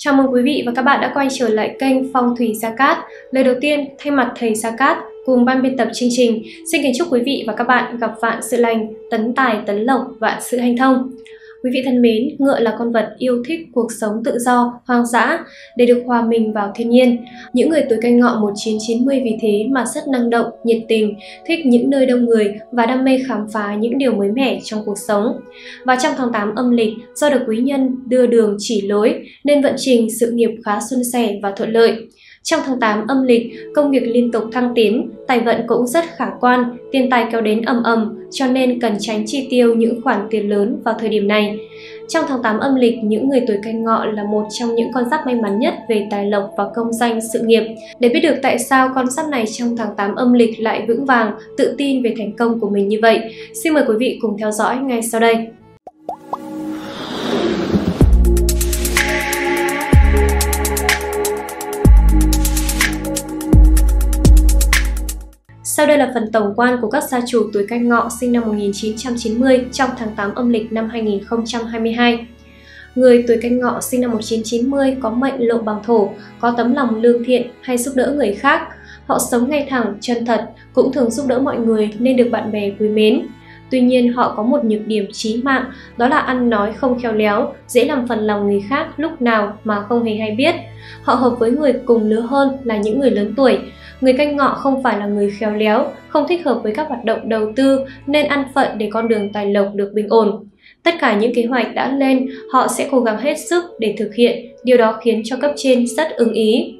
Chào mừng quý vị và các bạn đã quay trở lại kênh Phong thủy Gia Cát. Lời đầu tiên, thay mặt thầy Gia Cát cùng ban biên tập chương trình, xin kính chúc quý vị và các bạn gặp vạn sự lành, tấn tài tấn lộc, vạn sự hanh thông. Quý vị thân mến, ngựa là con vật yêu thích cuộc sống tự do, hoang dã để được hòa mình vào thiên nhiên. Những người tuổi canh ngọ 1990 vì thế mà rất năng động, nhiệt tình, thích những nơi đông người và đam mê khám phá những điều mới mẻ trong cuộc sống. Và trong tháng 8 âm lịch, do được quý nhân đưa đường chỉ lối nên vận trình sự nghiệp khá suôn sẻ và thuận lợi. Trong tháng 8 âm lịch, công việc liên tục thăng tiến, tài vận cũng rất khả quan, tiền tài kéo đến ầm ầm, cho nên cần tránh chi tiêu những khoản tiền lớn vào thời điểm này. Trong tháng 8 âm lịch, những người tuổi canh ngọ là một trong những con giáp may mắn nhất về tài lộc và công danh sự nghiệp. Để biết được tại sao con giáp này trong tháng 8 âm lịch lại vững vàng, tự tin về thành công của mình như vậy, xin mời quý vị cùng theo dõi ngay sau đây. Sau đây là phần tổng quan của các gia chủ tuổi canh ngọ sinh năm 1990 trong tháng 8 âm lịch năm 2022. Người tuổi canh ngọ sinh năm 1990 có mệnh lộ bằng thổ, có tấm lòng lương thiện hay giúp đỡ người khác. Họ sống ngay thẳng, chân thật, cũng thường giúp đỡ mọi người nên được bạn bè quý mến. Tuy nhiên họ có một nhược điểm chí mạng, đó là ăn nói không khéo léo, dễ làm phần lòng người khác lúc nào mà không hề hay biết. Họ hợp với người cùng lứa hơn là những người lớn tuổi, Người canh ngọ không phải là người khéo léo, không thích hợp với các hoạt động đầu tư nên ăn phận để con đường tài lộc được bình ổn. Tất cả những kế hoạch đã lên, họ sẽ cố gắng hết sức để thực hiện, điều đó khiến cho cấp trên rất ưng ý.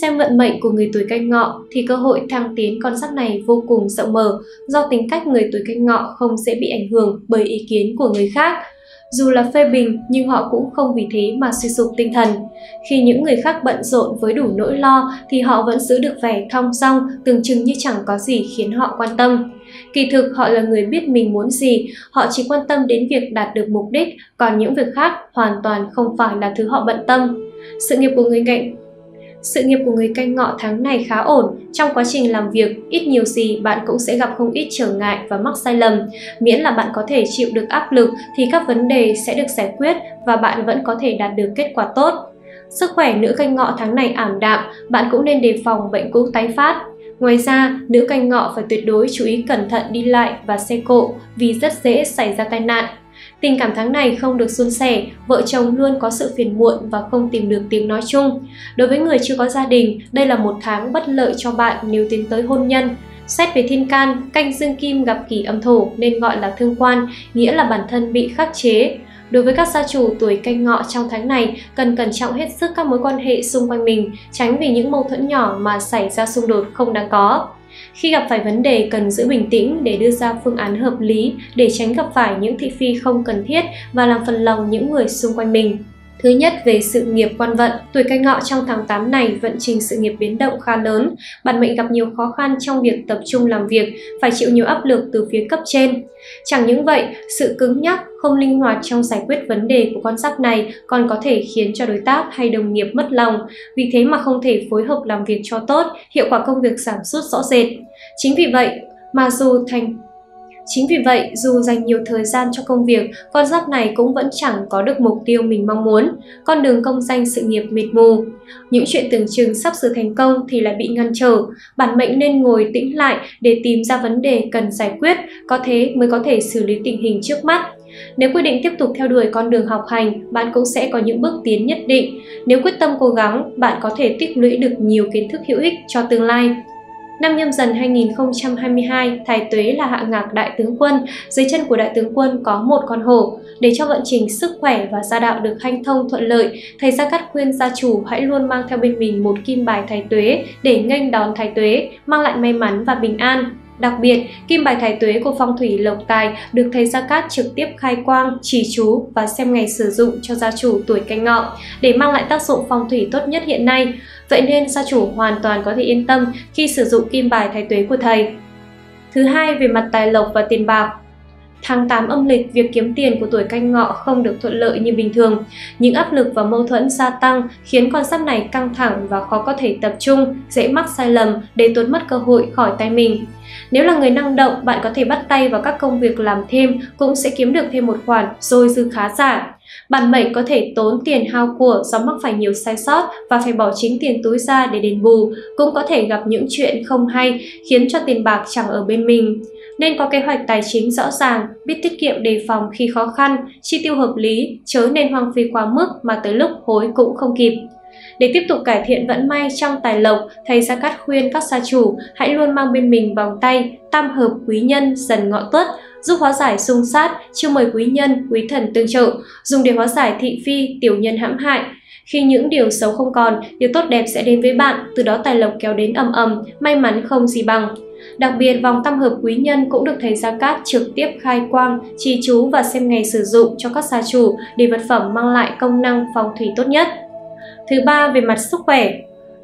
Xem vận mệnh của người tuổi canh ngọ thì cơ hội thăng tiến con giáp này vô cùng rộng mở do tính cách người tuổi canh ngọ không dễ bị ảnh hưởng bởi ý kiến của người khác, dù là phê bình nhưng họ cũng không vì thế mà suy sụp tinh thần. Khi những người khác bận rộn với đủ nỗi lo thì họ vẫn giữ được vẻ thong dong, tưởng chừng như chẳng có gì khiến họ quan tâm. Kỳ thực họ là người biết mình muốn gì, họ chỉ quan tâm đến việc đạt được mục đích, còn những việc khác hoàn toàn không phải là thứ họ bận tâm. Sự nghiệp của người nghệ sự nghiệp của người canh ngọ tháng này khá ổn, trong quá trình làm việc, ít nhiều gì bạn cũng sẽ gặp không ít trở ngại và mắc sai lầm. Miễn là bạn có thể chịu được áp lực thì các vấn đề sẽ được giải quyết và bạn vẫn có thể đạt được kết quả tốt. Sức khỏe nữ canh ngọ tháng này ảm đạm, bạn cũng nên đề phòng bệnh cũ tái phát. Ngoài ra, nữ canh ngọ phải tuyệt đối chú ý cẩn thận đi lại và xe cộ vì rất dễ xảy ra tai nạn. Tình cảm tháng này không được suôn sẻ, vợ chồng luôn có sự phiền muộn và không tìm được tiếng nói chung. Đối với người chưa có gia đình, đây là một tháng bất lợi cho bạn nếu tiến tới hôn nhân. Xét về thiên can, canh dương kim gặp kỷ âm thổ nên gọi là thương quan, nghĩa là bản thân bị khắc chế. Đối với các gia chủ tuổi canh ngọ trong tháng này, cần cẩn trọng hết sức các mối quan hệ xung quanh mình, tránh vì những mâu thuẫn nhỏ mà xảy ra xung đột không đáng có. Khi gặp phải vấn đề cần giữ bình tĩnh để đưa ra phương án hợp lý, để tránh gặp phải những thị phi không cần thiết và làm phần lòng những người xung quanh mình. Thứ nhất về sự nghiệp quan vận, tuổi canh ngọ trong tháng 8 này vận trình sự nghiệp biến động khá lớn, bản mệnh gặp nhiều khó khăn trong việc tập trung làm việc, phải chịu nhiều áp lực từ phía cấp trên. Chẳng những vậy, sự cứng nhắc, không linh hoạt trong giải quyết vấn đề của con giáp này còn có thể khiến cho đối tác hay đồng nghiệp mất lòng, vì thế mà không thể phối hợp làm việc cho tốt, hiệu quả công việc giảm sút rõ rệt. Chính vì vậy, mà dù thành Chính vì vậy, dù dành nhiều thời gian cho công việc, con giáp này cũng vẫn chẳng có được mục tiêu mình mong muốn, con đường công danh sự nghiệp mịt mù. Những chuyện tưởng chừng sắp sửa thành công thì lại bị ngăn trở, bản mệnh nên ngồi tĩnh lại để tìm ra vấn đề cần giải quyết, có thế mới có thể xử lý tình hình trước mắt. Nếu quyết định tiếp tục theo đuổi con đường học hành, bạn cũng sẽ có những bước tiến nhất định. Nếu quyết tâm cố gắng, bạn có thể tích lũy được nhiều kiến thức hữu ích cho tương lai. Năm nhâm dần 2022, Thái Tuế là hạ ngạc đại tướng quân, dưới chân của đại tướng quân có một con hổ. Để cho vận trình sức khỏe và gia đạo được hanh thông thuận lợi, thầy Gia Cát khuyên gia chủ hãy luôn mang theo bên mình một kim bài Thái Tuế để nghênh đón Thái Tuế, mang lại may mắn và bình an. Đặc biệt, kim bài thái tuế của phong thủy lộc tài được thầy Gia Cát trực tiếp khai quang, chỉ chú và xem ngày sử dụng cho gia chủ tuổi canh ngọ để mang lại tác dụng phong thủy tốt nhất hiện nay. Vậy nên gia chủ hoàn toàn có thể yên tâm khi sử dụng kim bài thái tuế của thầy. Thứ hai, về mặt tài lộc và tiền bạc, Tháng 8 âm lịch, việc kiếm tiền của tuổi canh ngọ không được thuận lợi như bình thường. Những áp lực và mâu thuẫn gia tăng khiến con giáp này căng thẳng và khó có thể tập trung, dễ mắc sai lầm để tốn mất cơ hội khỏi tay mình. Nếu là người năng động, bạn có thể bắt tay vào các công việc làm thêm cũng sẽ kiếm được thêm một khoản rồi dư khá giả. Bạn mệnh có thể tốn tiền hao của do mắc phải nhiều sai sót và phải bỏ chính tiền túi ra để đền bù, cũng có thể gặp những chuyện không hay khiến cho tiền bạc chẳng ở bên mình. Nên có kế hoạch tài chính rõ ràng, biết tiết kiệm đề phòng khi khó khăn, chi tiêu hợp lý, chớ nên hoang phí quá mức mà tới lúc hối cũng không kịp. Để tiếp tục cải thiện vận may trong tài lộc, thầy Gia Cát khuyên các gia chủ hãy luôn mang bên mình vòng tay tam hợp quý nhân dần ngọ tuất, giúp hóa giải xung sát, chiêu mời quý nhân, quý thần tương trợ, dùng để hóa giải thị phi, tiểu nhân hãm hại. Khi những điều xấu không còn, điều tốt đẹp sẽ đến với bạn, từ đó tài lộc kéo đến ầm ầm, may mắn không gì bằng. Đặc biệt, vòng tam hợp quý nhân cũng được thầy Gia Cát trực tiếp khai quang, trì chú và xem ngày sử dụng cho các gia chủ để vật phẩm mang lại công năng phong thủy tốt nhất. Thứ ba về mặt sức khỏe,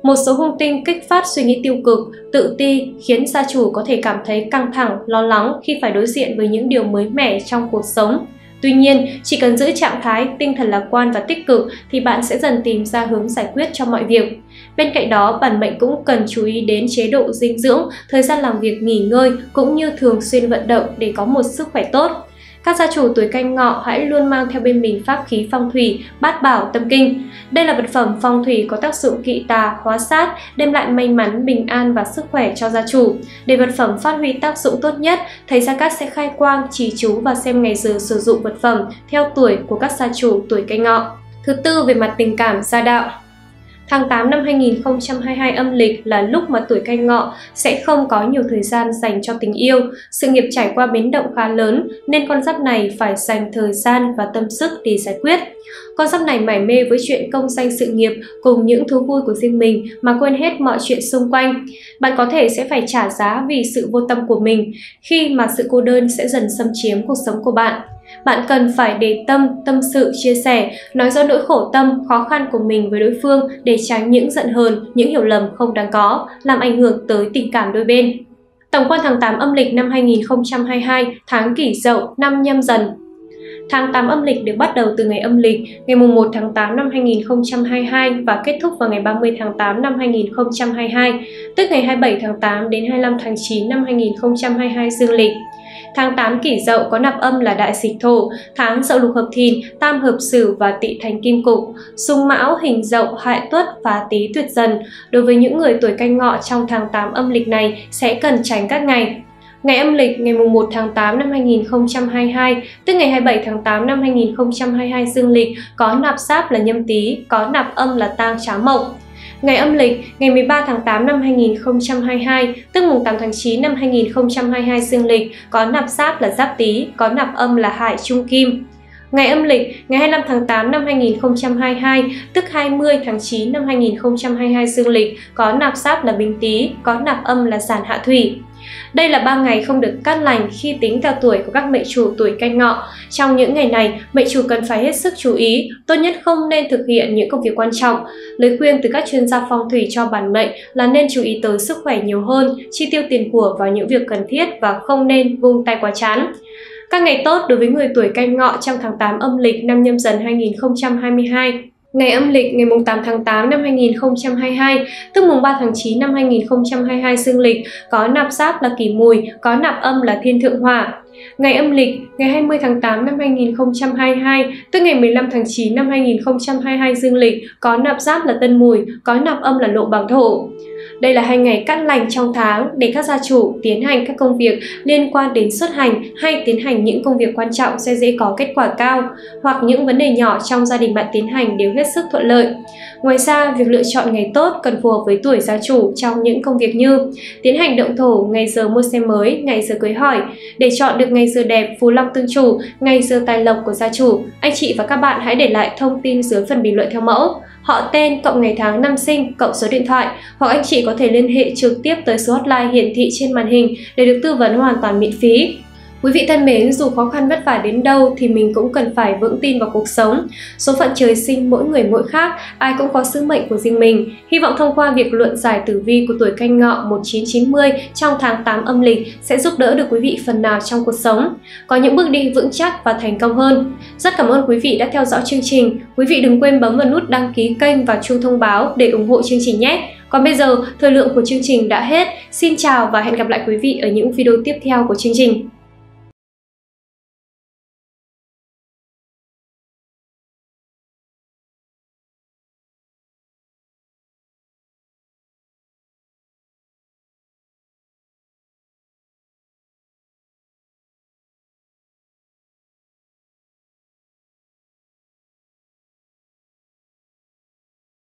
một số hung tinh kích phát suy nghĩ tiêu cực, tự ti khiến gia chủ có thể cảm thấy căng thẳng, lo lắng khi phải đối diện với những điều mới mẻ trong cuộc sống. Tuy nhiên, chỉ cần giữ trạng thái tinh thần lạc quan và tích cực thì bạn sẽ dần tìm ra hướng giải quyết cho mọi việc. Bên cạnh đó, bản mệnh cũng cần chú ý đến chế độ dinh dưỡng, thời gian làm việc nghỉ ngơi cũng như thường xuyên vận động để có một sức khỏe tốt. Các gia chủ tuổi canh ngọ hãy luôn mang theo bên mình pháp khí phong thủy, bát bảo tâm kinh. Đây là vật phẩm phong thủy có tác dụng kỵ tà, hóa sát, đem lại may mắn, bình an và sức khỏe cho gia chủ. Để vật phẩm phát huy tác dụng tốt nhất, thầy Gia Cát sẽ khai quang, chỉ chú và xem ngày giờ sử dụng vật phẩm theo tuổi của các gia chủ tuổi canh ngọ. Thứ tư về mặt tình cảm gia đạo. Tháng 8 năm 2022 âm lịch là lúc mà tuổi canh ngọ sẽ không có nhiều thời gian dành cho tình yêu. Sự nghiệp trải qua biến động khá lớn, nên con giáp này phải dành thời gian và tâm sức để giải quyết. Con giáp này mải mê với chuyện công danh sự nghiệp cùng những thú vui của riêng mình mà quên hết mọi chuyện xung quanh. Bạn có thể sẽ phải trả giá vì sự vô tâm của mình khi mà sự cô đơn sẽ dần xâm chiếm cuộc sống của bạn. Bạn cần phải để tâm, tâm sự, chia sẻ, nói rõ nỗi khổ tâm, khó khăn của mình với đối phương để tránh những giận hờn, những hiểu lầm không đáng có, làm ảnh hưởng tới tình cảm đôi bên. Tổng quan tháng 8 âm lịch năm 2022, tháng kỷ dậu, năm nhâm dần, Tháng 8 âm lịch được bắt đầu từ ngày âm lịch ngày 1 tháng 8 năm 2022 và kết thúc vào ngày 30 tháng 8 năm 2022, tức ngày 27 tháng 8 đến 25 tháng 9 năm 2022 dương lịch. Tháng 8 kỷ dậu có nạp âm là đại dịch thổ, tháng dậu lục hợp thìn, tam hợp sửu và Tị thành kim cục, xung mão hình dậu hại tuất và tý tuyệt dần. Đối với những người tuổi canh ngọ trong tháng 8 âm lịch này sẽ cần tránh các ngày Ngày âm lịch ngày 1 tháng 8 năm 2022, tức ngày 27 tháng 8 năm 2022 dương lịch có nạp sáp là nhâm tý, có nạp âm là tang trá mộc. Ngày âm lịch ngày 13 tháng 8 năm 2022, tức mùng 8 tháng 9 năm 2022 dương lịch có nạp sáp là giáp tý, có nạp âm là hại trung kim. Ngày âm lịch ngày 25 tháng 8 năm 2022, tức 20 tháng 9 năm 2022 dương lịch có nạp sát là bính tý, có nạp âm là giản hạ thủy. Đây là 3 ngày không được cát lành khi tính theo tuổi của các mệnh chủ tuổi canh ngọ. Trong những ngày này, mệnh chủ cần phải hết sức chú ý, tốt nhất không nên thực hiện những công việc quan trọng. Lời khuyên từ các chuyên gia phong thủy cho bản mệnh là nên chú ý tới sức khỏe nhiều hơn, chi tiêu tiền của vào những việc cần thiết và không nên vung tay quá chán. Các ngày tốt đối với người tuổi canh ngọ trong tháng 8 âm lịch năm nhâm dần 2022 Ngày âm lịch ngày 8 tháng 8 năm 2022, tức mùng 3 tháng 9 năm 2022 dương lịch, có nạp giáp là kỷ mùi, có nạp âm là thiên thượng hỏa. Ngày âm lịch ngày 20 tháng 8 năm 2022, tức ngày 15 tháng 9 năm 2022 dương lịch, có nạp giáp là tân mùi, có nạp âm là lộ bằng thổ. Đây là hai ngày cắt lành trong tháng để các gia chủ tiến hành các công việc liên quan đến xuất hành hay tiến hành những công việc quan trọng sẽ dễ có kết quả cao, hoặc những vấn đề nhỏ trong gia đình bạn tiến hành đều hết sức thuận lợi. Ngoài ra, việc lựa chọn ngày tốt cần phù hợp với tuổi gia chủ trong những công việc như tiến hành động thổ, ngày giờ mua xe mới, ngày giờ cưới hỏi. Để chọn được ngày giờ đẹp, phù long tương chủ, ngày giờ tài lộc của gia chủ, anh chị và các bạn hãy để lại thông tin dưới phần bình luận theo mẫu họ tên cộng ngày tháng năm sinh, cộng số điện thoại hoặc anh chị có thể liên hệ trực tiếp tới số hotline hiển thị trên màn hình để được tư vấn hoàn toàn miễn phí. Quý vị thân mến, dù khó khăn vất vả đến đâu thì mình cũng cần phải vững tin vào cuộc sống. Số phận trời sinh mỗi người mỗi khác, ai cũng có sứ mệnh của riêng mình. Hy vọng thông qua việc luận giải tử vi của tuổi canh ngọ 1990 trong tháng 8 âm lịch sẽ giúp đỡ được quý vị phần nào trong cuộc sống, có những bước đi vững chắc và thành công hơn. Rất cảm ơn quý vị đã theo dõi chương trình. Quý vị đừng quên bấm vào nút đăng ký kênh và chuông thông báo để ủng hộ chương trình nhé. Còn bây giờ, thời lượng của chương trình đã hết. Xin chào và hẹn gặp lại quý vị ở những video tiếp theo của chương trình.